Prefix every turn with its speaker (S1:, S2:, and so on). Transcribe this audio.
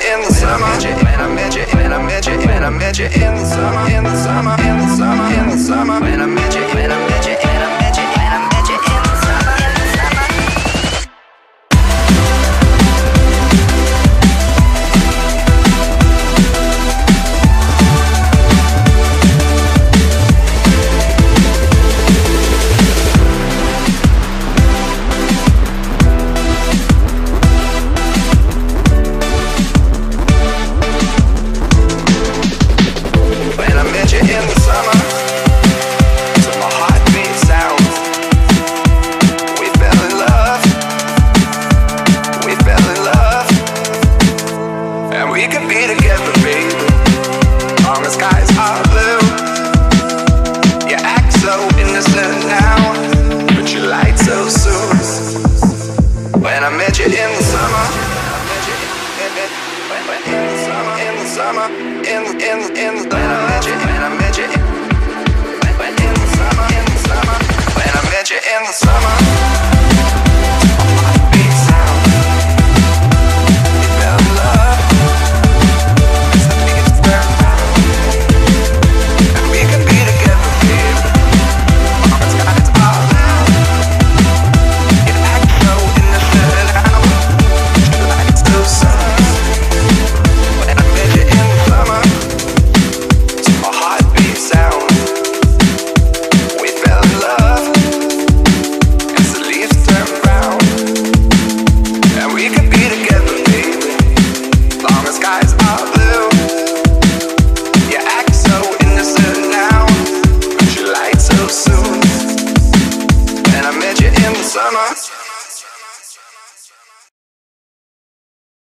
S1: in the summer. When I met you, when I met you, when I met you in the summer, in the summer, in the summer, in the summer. We could be together, baby. Skies are blue. You act so innocent now, but you so soon. When I met you in the summer. In the summer, in the summer, in the, when I met you, when I met you, in the summer, in the summer, when I met you in the summer. summer.